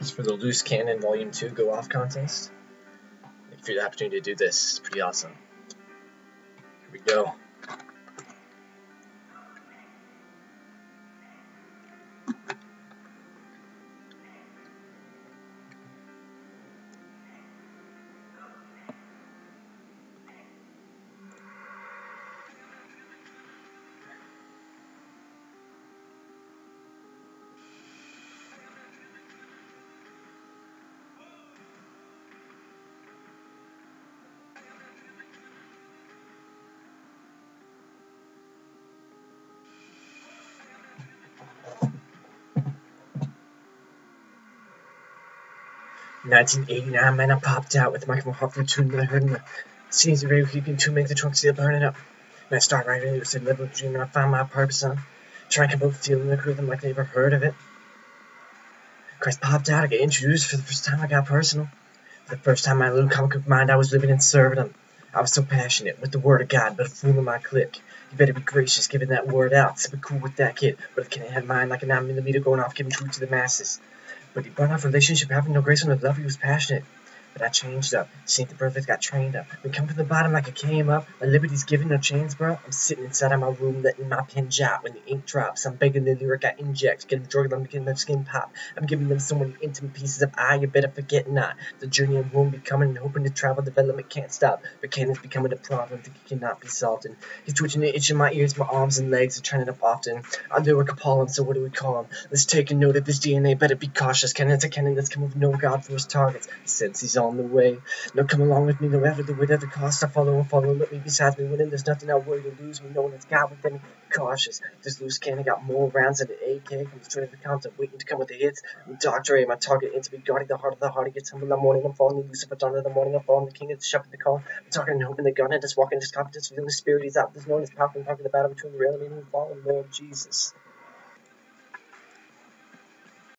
It's for the Loose Cannon Volume 2 Go Off contest. If you for the opportunity to do this, it's pretty awesome. Here we go. 1989, man, I popped out with Michael microphone hot from tune that I heard in the of radio keeping to make the trunk seal burning up. And I start writing it was a little dream and I found my purpose on trying to up feeling the rhythm like they ever heard of it. Christ popped out, I get introduced for the first time I got personal. For the first time my little comic book mind I was living in servanthood. I was so passionate with the word of God, but a fool my clique. You better be gracious giving that word out. So be cool with that kid. But I can't have mine like a 9 millimeter going off giving truth to the masses. But he brought off relationship having no grace on the love he was passionate. I changed up. Saint the brothers got trained up. We come from the bottom like I came up. My liberty's given no chains, bro. I'm sitting inside of my room letting my pen jot. When the ink drops, I'm begging the lyric I inject. Get them drug them, getting their skin pop. I'm giving them so many intimate pieces of eye, you better forget not. The journey I'm won't be coming and hoping to travel. Development can't stop. But cannon's becoming a problem that cannot be solved. And he's twitching the itch in my ears, my arms and legs are turning up often. I lyric appalling, so what do we call him? Let's take a note of this DNA, better be cautious. Cannon's a cannon that's coming with no God for his targets. Since he's on the way. No, come along with me, no matter the of the cost. I follow and follow, let me beside me. Winning, there's nothing I worry to lose. Me knowing it's God within me. Cautious. This loose cannon got more rounds than an AK. Comes straight to the counter, waiting to come with the hits. I'm. A, my target into be guarding the heart of the heart. He gets humble in the morning. I'm falling. Lucifer, dawn in the morning. I'm falling. The king is shoving the call. I'm talking and hoping the gun and just walking this confidence. Feeling the spirit. He's out. There's no one is powerful. Talking the battle between the real and the fallen Lord Jesus.